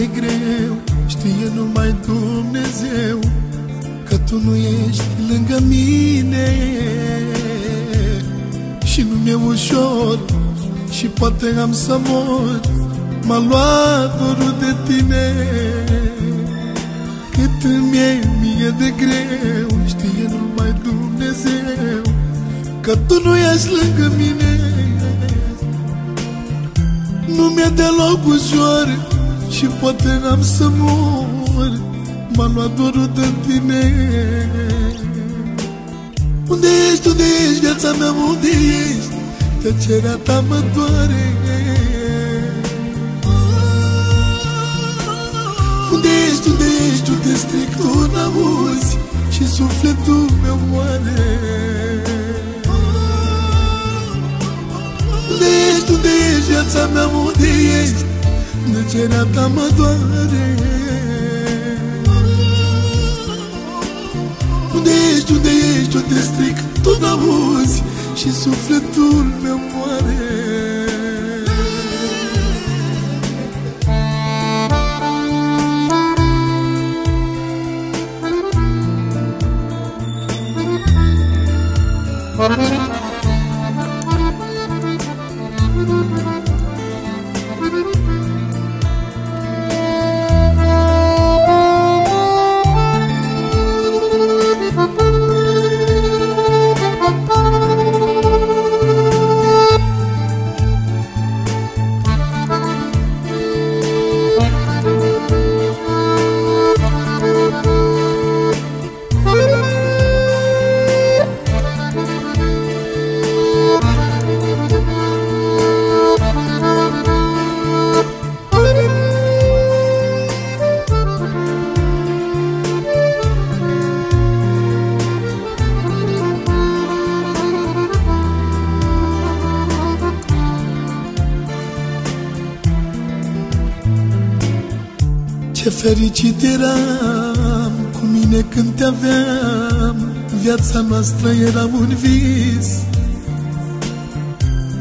Cât mie de greu, știe numai Dumnezeu Că tu nu ești lângă mine. Și nu mi-e ușor și poate am să mor M-a luat dorul de tine. Cât îmi e mie de greu Știe numai Dumnezeu Că tu nu ești lângă mine. Nu mi-e deloc ușor Și poate am să mor. M-a luat dorul de tine. Unde ești, unde ești, viața mea, unde ești? Tăcerea ta mă doare. Unde ești, unde ești, unde stric, tu n-auzi Și sufletul meu moare. Unde ești, unde ești, viața mea, unde ești Tăcerea ta mă doare. Unde ești, unde ești, unde stric, tu n-auzi și sufletul meu moare Ce fericit eram cu mine când te aveam. Viața noastră era un vis.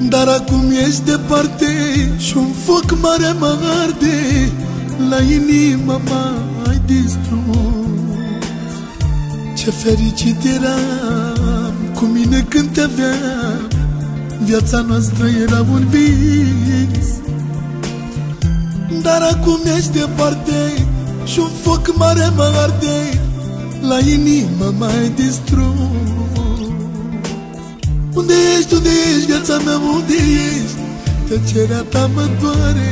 Dar acum ești departe și un foc mare mă arde. La inimă m-ai distrus. Ce fericit eram cu mine când te aveam. Viața noastră era un vis dar acum ești departe Și un foc mare mă arde La inimă mai distrus. Unde ești, unde ești, viața mea, unde ești? Tăcerea ta mă doare.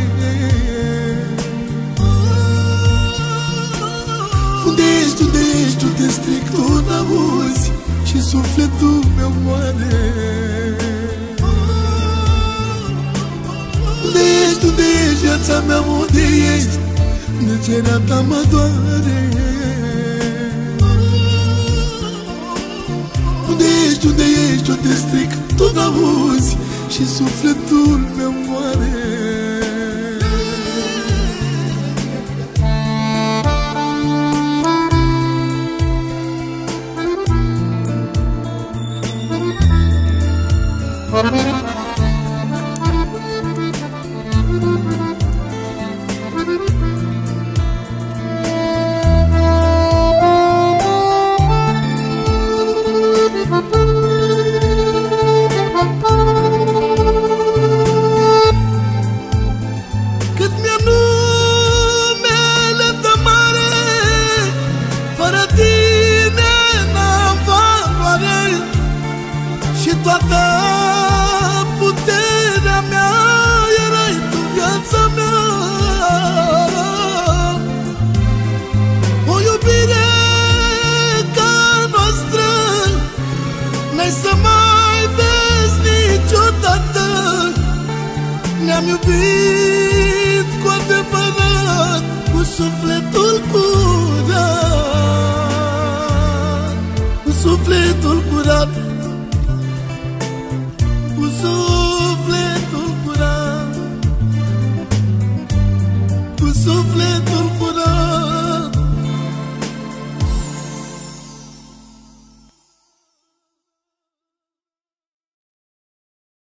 Unde ești, unde ești, unde stric, tu n-auzi Și sufletul meu moare viața mea, unde ești? Năcerea ta mă doare Unde ești, unde ești, unde stric, tu n-auzi Și sufletul meu moare. Cât toată puterea mea Erai tu viața mea. O iubire ca noastră N-ai să mai vezi niciodată. Ne-am iubit cu adevărat Cu sufletul curat Cu sufletul curat. Cu sufletul curat Cu sufletul